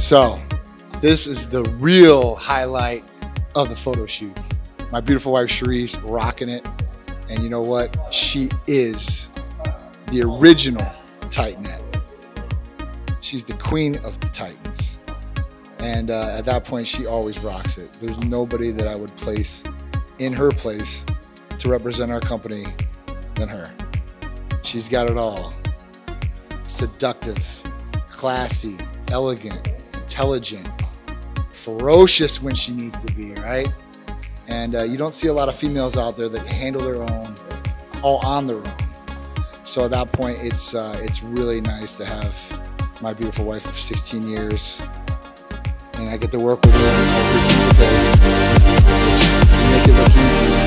So, this is the real highlight of the photo shoots. My beautiful wife Sharisse rocking it. And you know what? She is the original Titanette. She's the queen of the Titans. And uh, at that point, she always rocks it. There's nobody that I would place in her place to represent our company than her. She's got it all seductive, classy, elegant, intelligent, ferocious when she needs to be, right? And uh, you don't see a lot of females out there that handle their own all on their own. So at that point, it's uh, it's really nice to have my beautiful wife of 16 years, and I get to work with her every single day, make it look easy.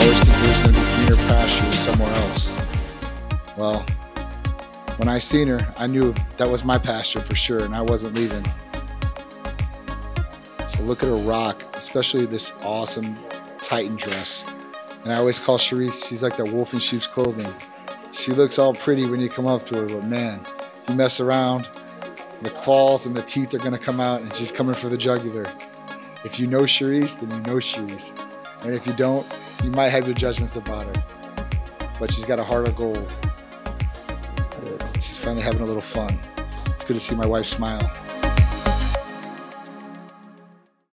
Always think there's gonna be greener pastures somewhere else. Well, when I seen her, I knew that was my pasture for sure, and I wasn't leaving. So look at her rock, especially this awesome Titan dress. And I always call Sharisse, she's like the wolf in sheep's clothing. She looks all pretty when you come up to her, but man, if you mess around, the claws and the teeth are gonna come out and she's coming for the jugular. If you know Sharisse, then you know Sharisse. And if you don't, you might have your judgments about her. But she's got a heart of gold. She's finally having a little fun. It's good to see my wife smile.